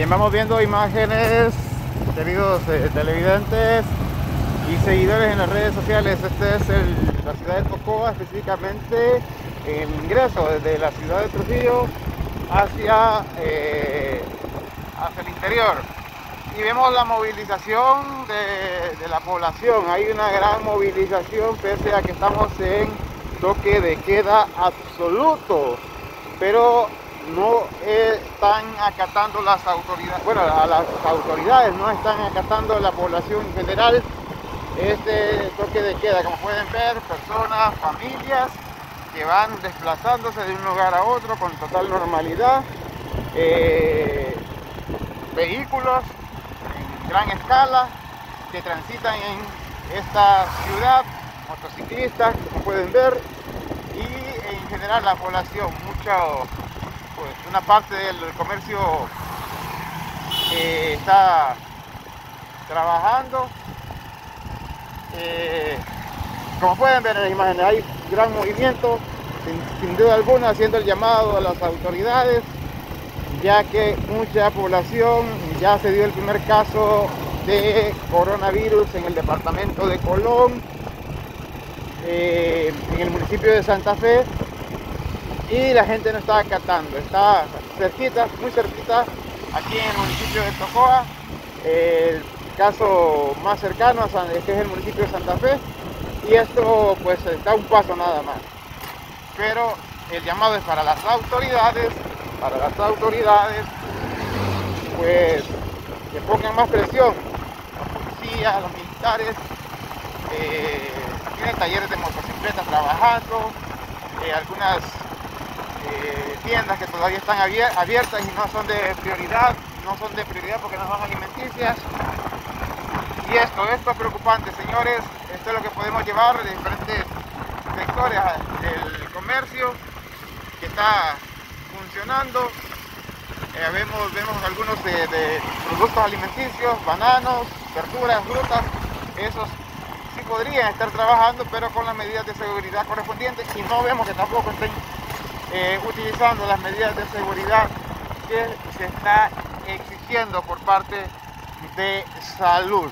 Bien, vamos viendo imágenes, queridos eh, televidentes y seguidores en las redes sociales. Este es la ciudad de Tocoa, específicamente el ingreso desde la ciudad de Trujillo hacia, eh, hacia el interior. Y vemos la movilización de la población. Hay una gran movilización pese a que estamos en toque de queda absoluto. Pero no están acatando las autoridades, bueno, a las autoridades no están acatando la población en general este toque de queda. Como pueden ver, personas, familias que van desplazándose de un lugar a otro con total normalidad, eh, vehículos en gran escala que transitan en esta ciudad, motociclistas, como pueden ver, y en general la población, mucho pues, una parte del comercio eh, está trabajando. Eh, como pueden ver en las imágenes, hay gran movimiento, sin, duda alguna haciendo el llamado a las autoridades, ya que mucha población ya se dio el primer caso de coronavirus en el departamento de Colón, eh, en el municipio de Santa Fe, y la gente no está acatando, está cerquita, muy cerquita, aquí en el municipio de Tocoa, el caso más cercano este es el municipio de Santa Fe, y esto pues está un paso nada más. Pero el llamado es para las autoridades, para las autoridades, pues que pongan más presión, la policía, los militares, eh, tienen talleres de motocicletas trabajando, eh, algunas eh, tiendas que todavía están abiertas y no son de prioridad, no son de prioridad porque no son alimenticias. Y esto, esto es preocupante, señores. Esto es lo que podemos llevar de diferentes sectores del comercio que está funcionando. Eh, vemos, vemos algunos de, de, productos alimenticios, bananos, verduras, frutas. Esos sí podrían estar trabajando, pero con las medidas de seguridad correspondientes y no vemos que tampoco estén eh, utilizando las medidas de seguridad que se está exigiendo por parte de salud.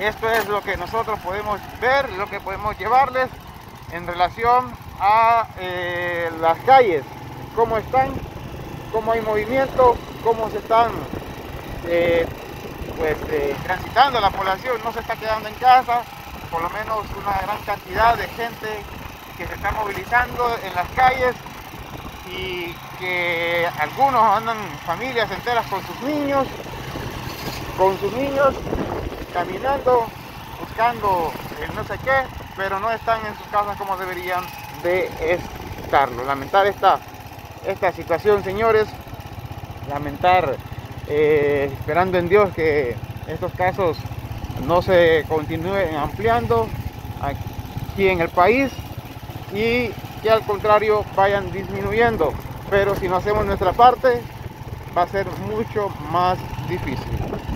Esto es lo que nosotros podemos ver, lo que podemos llevarles en relación a eh, las calles, cómo están, cómo hay movimiento, cómo se están eh, pues, transitando la población, no se está quedando en casa, por lo menos una gran cantidad de gente que se están movilizando en las calles y que algunos andan familias enteras con sus niños, con sus niños caminando, buscando el no sé qué, pero no están en sus casas como deberían de estarlo. Lamentar esta, esta situación, señores, lamentar, eh, esperando en Dios que estos casos no se continúen ampliando aquí en el país y que al contrario vayan disminuyendo. Pero si no hacemos nuestra parte, va a ser mucho más difícil.